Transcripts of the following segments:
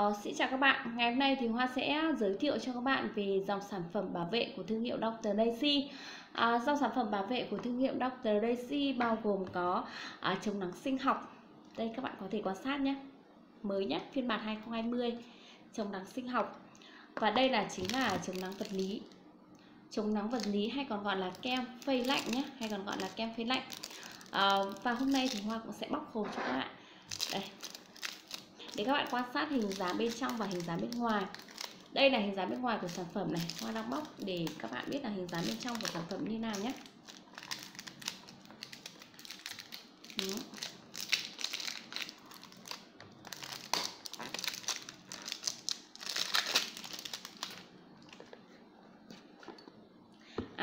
Uh, xin chào các bạn, ngày hôm nay thì Hoa sẽ giới thiệu cho các bạn về dòng sản phẩm bảo vệ của thương hiệu Dr. Daisy. Uh, Dòng sản phẩm bảo vệ của thương hiệu Dr. Daisy bao gồm có uh, chống nắng sinh học. Đây các bạn có thể quan sát nhé. Mới nhất phiên bản 2020 Chống nắng sinh học. Và đây là chính là chống nắng vật lý. Chống nắng vật lý hay còn gọi là kem phơi lạnh nhé Hay còn gọi là kem phơi lạnh. Uh, Và hôm nay thì Hoa cũng sẽ bóc hộp cho các bạn. Đây để các bạn quan sát hình dáng bên trong và hình dáng bên ngoài. Đây là hình dáng bên ngoài của sản phẩm này, hoa đang bóc, để các bạn biết là hình dáng bên trong của sản phẩm như nào nhé.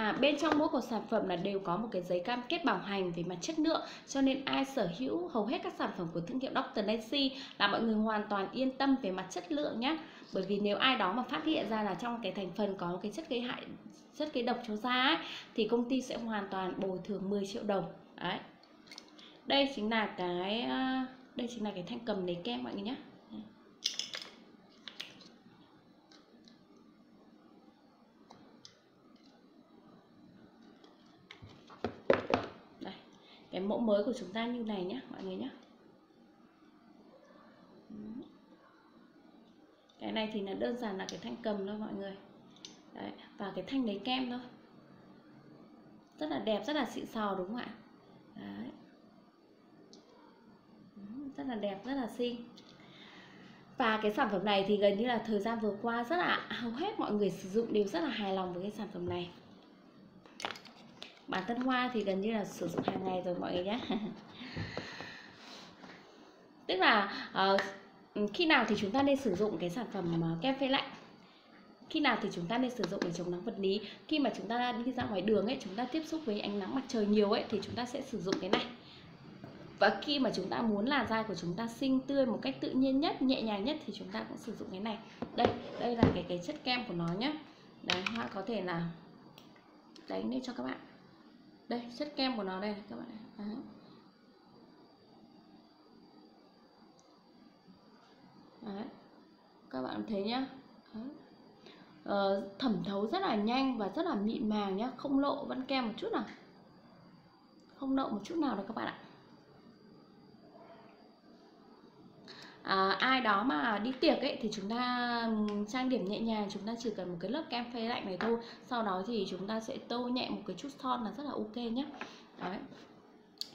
À, bên trong mỗi một sản phẩm là đều có một cái giấy cam kết bảo hành về mặt chất lượng cho nên ai sở hữu hầu hết các sản phẩm của thương hiệu Dr. Nancy là mọi người hoàn toàn yên tâm về mặt chất lượng nhé bởi vì nếu ai đó mà phát hiện ra là trong cái thành phần có cái chất gây hại chất gây độc cho da ấy, thì công ty sẽ hoàn toàn bồi thường 10 triệu đồng. Đấy. Đây chính là cái à, đây chính là cái thanh cầm lấy kem mọi người nhé cái mẫu mới của chúng ta như này nhé mọi người nhé cái này thì là đơn giản là cái thanh cầm thôi mọi người. Đấy, và cái thanh đấy kem thôi. Rất là đẹp rất là xịn sò đúng không ạ? Đấy. rất là đẹp rất là xinh. Và cái sản phẩm này thì gần như là thời gian vừa qua rất là hầu hết mọi người sử dụng đều rất là hài lòng với cái sản phẩm này bản thân hoa thì gần như là sử dụng hàng ngày rồi mọi người nhé. Tức là uh, khi nào thì chúng ta nên sử dụng cái sản phẩm uh, kem phê lạnh? Khi nào thì chúng ta nên sử dụng để chống nắng vật lý? Khi mà chúng ta đi ra ngoài đường ấy chúng ta tiếp xúc với ánh nắng mặt trời nhiều ấy thì chúng ta sẽ sử dụng cái này. Và khi mà chúng ta muốn làn da của chúng ta xinh tươi một cách tự nhiên nhất nhẹ nhàng nhất thì chúng ta cũng sử dụng cái này. Đây đây là cái cái chất kem của nó nhé. Đấy hoa có thể là đánh lên cho các bạn đây chất kem của nó đây các bạn Đấy. Đấy. các bạn thấy nhá. Ờ, thẩm thấu rất là nhanh và rất là mịn màng nhá. Không lộ vẫn kem một chút nào. Không lộ một chút nào đâu các bạn ạ. À, ai đó mà đi tiệc ấy thì chúng ta trang điểm nhẹ nhàng chúng ta chỉ cần một cái lớp kem phê lạnh này thôi. Sau đó thì chúng ta sẽ tô nhẹ một cái chút son là rất là ok nhé đấy.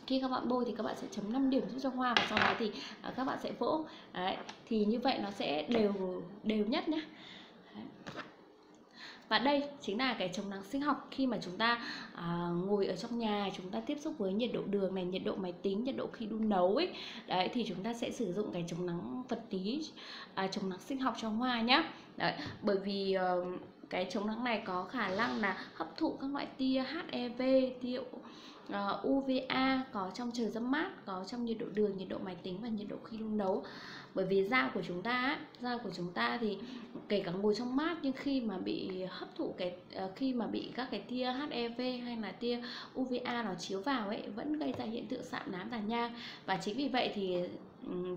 Khi các bạn bôi thì các bạn sẽ chấm 5 điểm giúp cho hoa và sau đó thì à, các bạn sẽ vỗ. Đấy thì như vậy nó sẽ đều đều nhất nhé và đây chính là cái chống nắng sinh học khi mà chúng ta à, ngồi ở trong nhà chúng ta tiếp xúc với nhiệt độ đường này nhiệt độ máy tính nhiệt độ khi đun nấu ấy. Đấy thì chúng ta sẽ sử dụng cái chống nắng vật lý à, chống nắng sinh học cho hoa nhé đấy, bởi vì uh, cái chống nắng này có khả năng là hấp thụ các loại tia HEV tia Ờ, uh, UVA có trong trời rất mát có trong nhiệt độ đường nhiệt độ máy tính và nhiệt độ khi đun nấu. Bởi vì da của chúng ta da của chúng ta thì kể cả ngồi trong mát nhưng khi mà bị hấp thụ cái uh, khi mà bị các cái tia HEV hay là tia UVA nó chiếu vào ấy vẫn gây ra hiện tượng sạm nám tàn nhang và chính vì vậy thì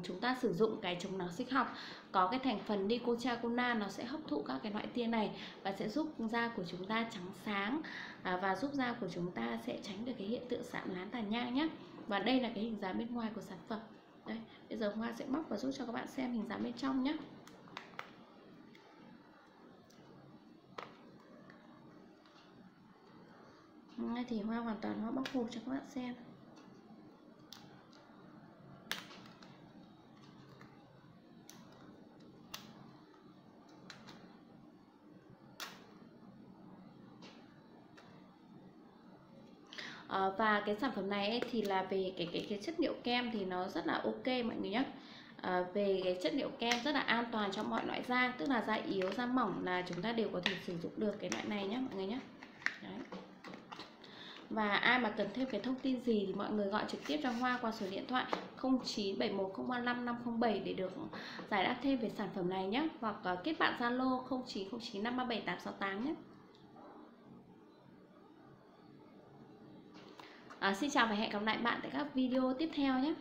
chúng ta sử dụng cái chống nắng sinh học. Có cái thành phần dicotracona nó sẽ hấp thụ các cái loại tia này và sẽ giúp da của chúng ta trắng sáng à, và giúp da của chúng ta sẽ tránh được cái hiện tượng sạm lán tàn nhang nhé. Và đây là cái hình dáng bên ngoài của sản phẩm. Đây, bây giờ hoa sẽ móc và giúp cho các bạn xem hình dáng bên trong nhé. Ngay thì hoa hoàn toàn hoa bóc hộp cho các bạn xem. À, và cái sản phẩm này ấy, thì là về cái cái cái chất liệu kem thì nó rất là ok mọi người nhé à, ờ, về cái chất liệu kem rất là an toàn cho mọi loại da tức là da yếu da mỏng là chúng ta đều có thể sử dụng được cái loại này nhé mọi người nhé Đấy. Và ai mà cần thêm cái thông tin gì thì mọi người gọi trực tiếp cho Hoa qua số điện thoại 0971055507 để được giải đáp thêm về sản phẩm này nhé Hoặc ờ, kết bạn Zalo 0909537868 nhé à, Xin chào và hẹn gặp lại bạn tại các video tiếp theo nhé.